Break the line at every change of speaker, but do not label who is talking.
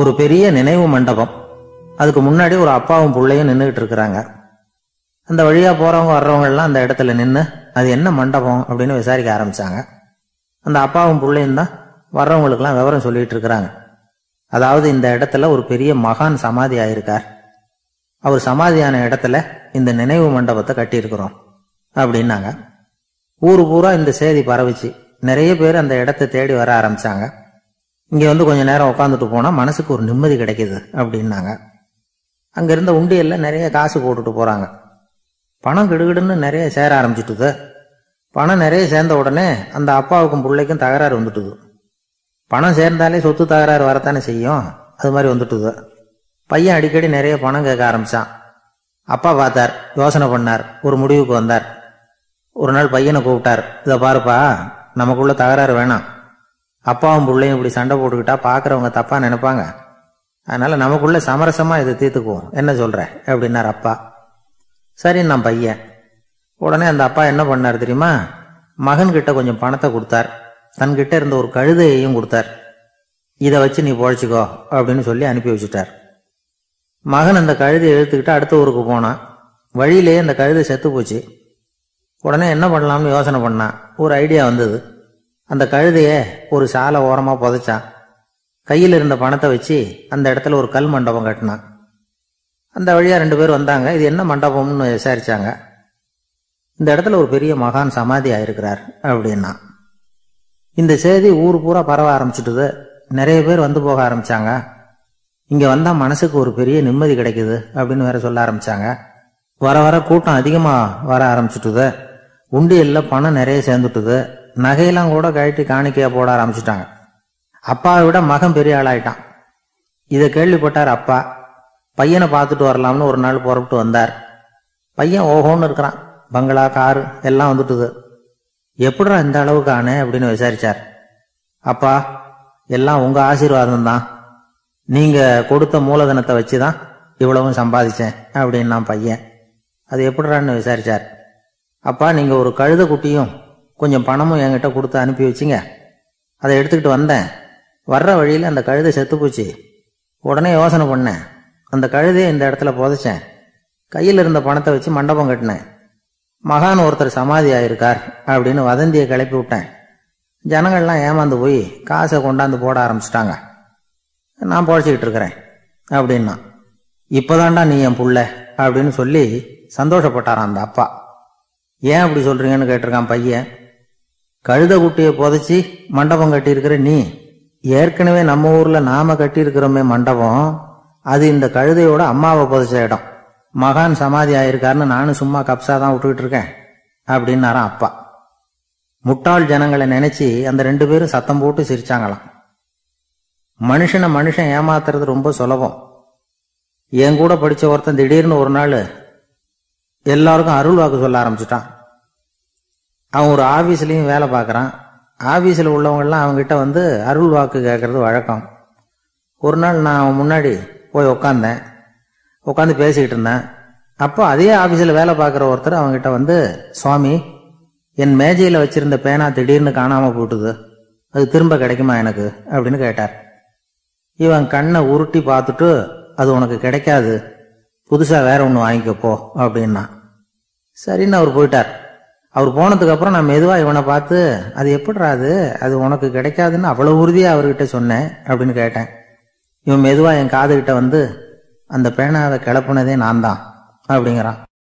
ஒரு பெரிய நினைவு மண்டபம். அதுக்கு முன்னாடி ஒரு அப்பாவும் பிள்ளையும் நின்றுகிட்டு இருக்கிறாங்க. அந்த வழியா போறவங்க வர்றவங்க எல்லாம் அந்த இடத்துல நின்று அது என்ன மண்டபம் அப்படின்னு விசாரிக்க ஆரம்பிச்சாங்க. அந்த அப்பாவும் பிள்ளையும் தான் வர்றவங்களுக்கெல்லாம் விவரம் சொல்லிட்டு இருக்கிறாங்க. அதாவது இந்த இடத்துல ஒரு பெரிய மகான் சமாதி ஆயிருக்கார் அவர் சமாதியான இடத்துல இந்த நினைவு மண்டபத்தை கட்டியிருக்கிறோம் அப்படின்னாங்க. ஊரு பூரா இந்த செய்தி பரவிச்சு நிறைய பேர் அந்த இடத்தை தேடி வர ஆரம்பிச்சாங்க. இங்கே வந்து கொஞ்சம் நேரம் உட்காந்துட்டு போனால் மனசுக்கு ஒரு நிம்மதி கிடைக்கிது அப்படின்னாங்க. அங்கே இருந்த உண்டியல்ல நிறைய காசு போட்டுட்டு போகிறாங்க பணம் கிடுகிடுன்னு நிறைய சேர ஆரம்பிச்சிட்டுது. பணம் நிறைய சேர்ந்த உடனே அந்த அப்பாவுக்கும் பிள்ளைக்கும் தகராறு வந்துட்டுது. பணம் சேர்ந்தாலே சொத்து தகராறு வரத்தானே செய்யும்? அது மாதிரி வந்துட்டுது. பையன் அடிக்கடி நிறைய பணம் கேட்க ஆரம்பித்தான் அப்பா பார்த்தார் யோசனை பண்ணார் ஒரு முடிவுக்கு வந்தார். ஒரு நாள் பையனை கூப்பிட்டார் இதை பாருப்பா நமக்குள்ள தகராறு வேணாம். அப்பாவும் பிள்ளையும் இப்படி சண்டை போட்டுக்கிட்டா பார்க்குறவங்க தப்பாக நினைப்பாங்க. அதனால் நமக்குள்ள சமரசமாக இதை தீர்த்துக்குவோம். என்ன சொல்கிற அப்படின்னார் அப்பா. சரி நான் பையன். உடனே அந்த அப்பா என்ன பண்ணார் தெரியுமா? மகன்கிட்ட கொஞ்சம் பணத்தை கொடுத்தார். தன்கிட்ட இருந்த ஒரு கழுதையையும் கொடுத்தார். இதை வச்சு நீ பொழைச்சிக்கோ அப்படின்னு சொல்லி அனுப்பி வச்சுட்டார். மகன் அந்த கழுதை எழுத்துக்கிட்டு அடுத்த ஊருக்கு போனான். வழியிலேயே அந்த கழுதை செத்து போச்சு. உடனே என்ன பண்ணலாம்னு யோசனை பண்ணான். ஒரு ஐடியா வந்தது. அந்த கழுதைய ஒரு சாலை ஓரமாக புதைச்சான் கையில் இருந்த பணத்தை வச்சு அந்த இடத்துல ஒரு கல் மண்டபம் கட்டினான். அந்த வழியாக ரெண்டு பேர் வந்தாங்க. இது என்ன மண்டபம்னு விசாரிச்சாங்க. இந்த இடத்துல ஒரு பெரிய மகான் சமாதி ஆயிருக்கிறார் அப்படின்னா இந்த செய்தி ஊர் பூரா பரவ ஆரம்பிச்சுட்டுது. நிறைய பேர் வந்து போக ஆரம்பிச்சாங்க. இங்கே வந்தால் மனசுக்கு ஒரு பெரிய நிம்மதி கிடைக்குது அப்படின்னு வேற சொல்ல ஆரம்பிச்சாங்க. வர வர கூட்டம் அதிகமாக வர ஆரம்பிச்சுட்டுது. உண்டியலில் பணம் நிறைய சேர்ந்துட்டுது. நகையெல்லாம் கூட கழட்டி காணிக்கையா போட ஆரம்பிச்சிட்டாங்க. அப்பாவை விட மகன் பெரிய ஆளாயிட்டான். இதை கேள்விப்பட்டார் அப்பா. பையனை பார்த்துட்டு வரலாம்னு ஒரு நாள் புறப்பட்டு வந்தார். பையன் ஓஹோன்னு இருக்கிறான். பங்களா காரு எல்லாம் வந்துட்டுது. எப்படிடா இந்த அளவுக்கு ஆனே அப்படின்னு விசாரிச்சார். அப்பா எல்லாம் உங்க ஆசீர்வாதம் தான். நீங்க கொடுத்த மூலதனத்தை வச்சு தான் இவ்வளவும் சம்பாதிச்சேன் அப்படின்னா பையன். அது எப்படிடான்னு விசாரிச்சார். அப்பா நீங்க ஒரு கழுத குட்டியும் கொஞ்சம் பணமும் என்கிட்ட கொடுத்து அனுப்பி வச்சுங்க. அதை எடுத்துக்கிட்டு வந்தேன். வர்ற வழியில் அந்த கழுதை செத்து போச்சு. உடனே யோசனை பண்ணேன். அந்த கழுதையை இந்த இடத்துல புதைச்சேன். கையில் இருந்த பணத்தை வச்சு மண்டபம் கட்டினேன். மகான் ஒருத்தர் சமாதி ஆயிருக்கார் அப்படின்னு வதந்தியை கிளப்பி விட்டேன். ஜனங்கள்லாம் ஏமாந்து போய் காசை கொண்டாந்து போட ஆரம்பிச்சிட்டாங்க. நான் பொழைச்சிக்கிட்டு இருக்கிறேன் அப்படின்னா. இப்போதான்டா நீ என் புள்ள அப்படின்னு சொல்லி சந்தோஷப்பட்டாரான் அந்த அப்பா. ஏன் அப்படி சொல்றீங்கன்னு கேட்டிருக்கான் பையன். கழுத குட்டியை புதைச்சி மண்டபம் கட்டியிருக்கிற நீ. ஏற்கனவே நம்ம ஊர்ல நாம கட்டியிருக்கிறோமே மண்டபம். அது இந்த கழுதையோட அம்மாவை புதைச்ச இடம். மகான் சமாதி ஆயிருக்காருன்னு நானும் சும்மா கப்சா தான் விட்டுக்கிட்டு இருக்கேன் அப்படின்னாராம் அப்பா. முட்டாள் ஜனங்களை நினைச்சு அந்த ரெண்டு பேரும் சத்தம் போட்டு சிரிச்சாங்களாம். மனுஷனை மனுஷன் ஏமாத்துறது ரொம்ப சுலபம். என் கூட படித்த ஒருத்தன் திடீர்னு ஒரு நாள் எல்லாருக்கும் அருள் வாக்கு சொல்ல ஆரம்பிச்சிட்டான். அவன் ஒரு ஆஃபீஸ்லேயும் வேலை பார்க்குறான். ஆஃபீஸில் உள்ளவங்கள்லாம் அவங்ககிட்ட வந்து அருள் வாக்கு கேட்குறது வழக்கம். ஒரு நாள் நான் அவன் முன்னாடி போய் உக்காந்தேன். உட்காந்து பேசிக்கிட்டு இருந்தேன். அப்போ அதே ஆஃபீஸில் வேலை பார்க்குற ஒருத்தர் அவங்ககிட்ட வந்து சுவாமி என் மேஜையில் வச்சுருந்த பேனா திடீர்னு காணாமல் போட்டுது. அது திரும்ப கிடைக்குமா எனக்கு? அப்படின்னு கேட்டார். இவன் கண்ணை உருட்டி பார்த்துட்டு அது உனக்கு கிடைக்காது. புதுசாக வேற ஒன்று வாங்கிக்கப்போ அப்படின்னா. சரின்னு அவர் போயிட்டார். அவர் போனதுக்கப்புறம் நான் மெதுவாக இவனை பார்த்து அது எப்படிடா அது? அது உனக்கு கிடைக்காதுன்னு அவ்வளோ உறுதியாக அவர்கிட்ட சொன்னேன் அப்படின்னு கேட்டேன். இவன் மெதுவாக என் காதுகிட்ட வந்து அந்த பேனாவை கிளப்புனதே நான் தான் அப்படிங்கிறான்.